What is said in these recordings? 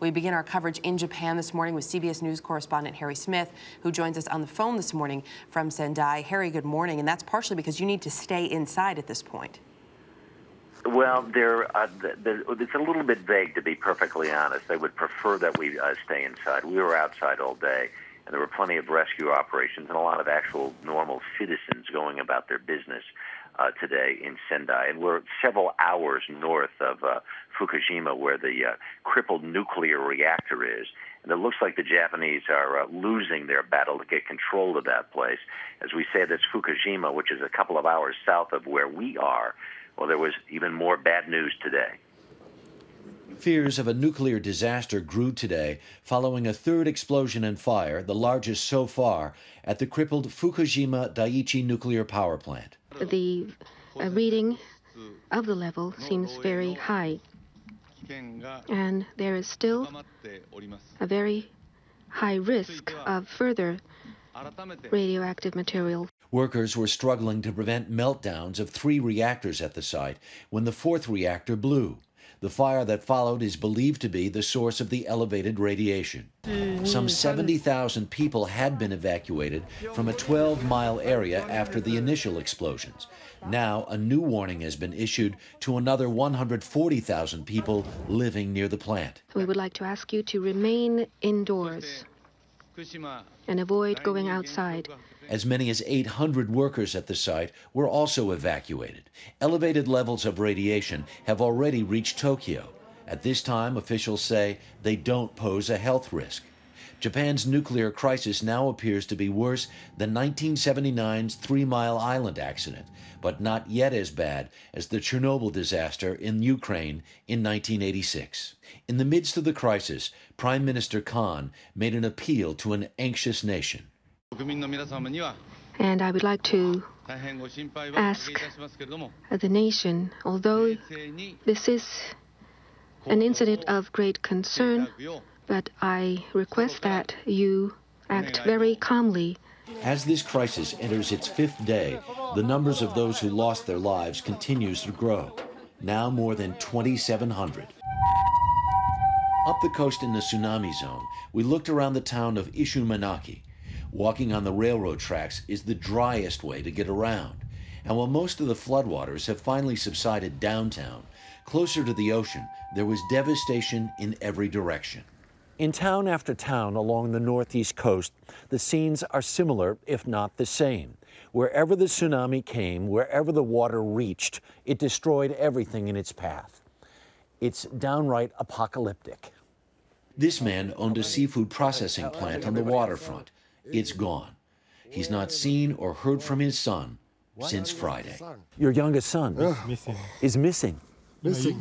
We begin our coverage in Japan this morning with CBS News correspondent Harry Smith, who joins us on the phone this morning from Sendai. Harry, good morning. And that's partially because you need to stay inside at this point. Well, they're, uh, they're, it's a little bit vague, to be perfectly honest. They would prefer that we uh, stay inside. We were outside all day, and there were plenty of rescue operations and a lot of actual normal citizens going about their business uh, today in Sendai. And we're several hours north of uh, Fukushima, where the uh, crippled nuclear reactor is. And it looks like the Japanese are uh, losing their battle to get control of that place. As we say, that's Fukushima, which is a couple of hours south of where we are. Well, there was even more bad news today. Fears of a nuclear disaster grew today following a third explosion and fire, the largest so far, at the crippled Fukushima Daiichi nuclear power plant. The uh, reading of the level seems very high, and there is still a very high risk of further radioactive material. Workers were struggling to prevent meltdowns of three reactors at the site when the fourth reactor blew. The fire that followed is believed to be the source of the elevated radiation. Mm-hmm. Some 70,000 people had been evacuated from a 12 mile area after the initial explosions. Now, a new warning has been issued to another 140,000 people living near the plant. We would like to ask you to remain indoors and avoid going outside. As many as 800 workers at the site were also evacuated. Elevated levels of radiation have already reached Tokyo. At this time, officials say they don't pose a health risk. Japan's nuclear crisis now appears to be worse than 1979's Three Mile Island accident, but not yet as bad as the Chernobyl disaster in Ukraine in 1986. In the midst of the crisis, Prime Minister Kan made an appeal to an anxious nation. And I would like to ask the nation, although this is an incident of great concern, but I request that you act very calmly. As this crisis enters its fifth day, the numbers of those who lost their lives continues to grow, now more than 2,700. Up the coast in the tsunami zone, we looked around the town of Ishinomaki. Walking on the railroad tracks is the driest way to get around. And while most of the floodwaters have finally subsided downtown, closer to the ocean, there was devastation in every direction. In town after town along the northeast coast, the scenes are similar, if not the same. Wherever the tsunami came, wherever the water reached, it destroyed everything in its path. It's downright apocalyptic. This man owned a seafood processing plant on the waterfront. It's gone. He's not seen or heard from his son since Friday. Your youngest son is missing. Missing.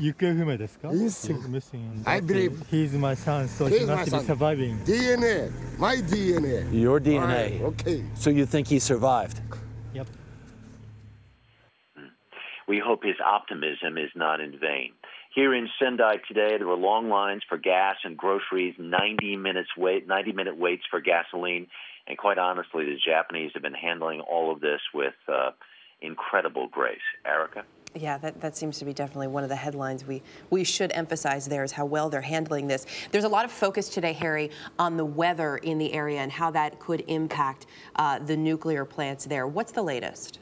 Missing. Missing. I believe he's my son, so he's he must be surviving. DNA, my DNA. Your DNA. Right, okay. So you think he survived? Yep. We hope his optimism is not in vain. Here in Sendai today, there were long lines for gas and groceries, 90 minutes wait, 90 minute waits for gasoline, and quite honestly, the Japanese have been handling all of this with uh, incredible grace. Erica. Yeah, that, that seems to be definitely one of the headlines we, we should emphasize there is how well they're handling this. There's a lot of focus today, Harry, on the weather in the area and how that could impact uh, the nuclear plants there. What's the latest?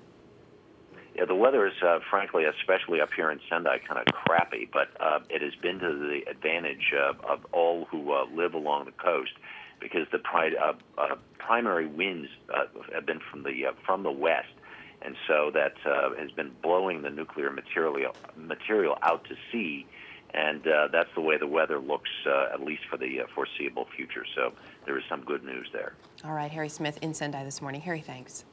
Yeah, the weather is, uh, frankly, especially up here in Sendai, kind of crappy, but uh, it has been to the advantage uh, of all who uh, live along the coast because the pri- uh, uh, primary winds uh, have been from the uh, from the west, and so that uh, has been blowing the nuclear material material out to sea, and uh, that's the way the weather looks, uh, at least for the uh, foreseeable future. So there is some good news there. All right, Harry Smith in Sendai this morning. Harry, thanks.